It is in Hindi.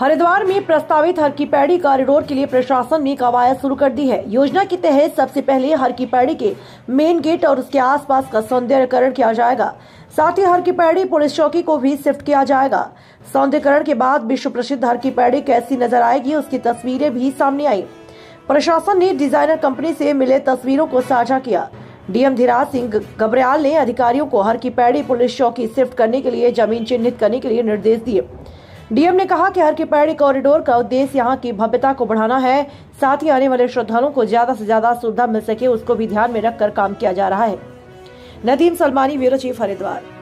हरिद्वार में प्रस्तावित हर की पैड़ी कॉरिडोर के लिए प्रशासन ने कवायद शुरू कर दी है। योजना के तहत सबसे पहले हर की पैड़ी के मेन गेट और उसके आसपास का सौंदर्यकरण किया जाएगा। साथ ही हर की पैड़ी पुलिस चौकी को भी शिफ्ट किया जाएगा। सौंदर्यकरण के बाद विश्व प्रसिद्ध हर की पैड़ी कैसी नज़र आएगी, उसकी तस्वीरें भी सामने आई। प्रशासन ने डिज़ाइनर कंपनी से मिले तस्वीरों को साझा किया। डीएम धीराज सिंह घबरियाल ने अधिकारियों को हर की पैड़ी पुलिस चौकी शिफ्ट करने के लिए ज़मीन चिन्हित करने के लिए निर्देश दिए। डीएम ने कहा कि हर के पैड़ी कॉरिडोर का उद्देश्य यहाँ की भव्यता को बढ़ाना है, साथ ही आने वाले श्रद्धालुओं को ज़्यादा से ज़्यादा सुविधा मिल सके, उसको भी ध्यान में रखकर काम किया जा रहा है। Nadeem Salmani, bureau chief Haridwar.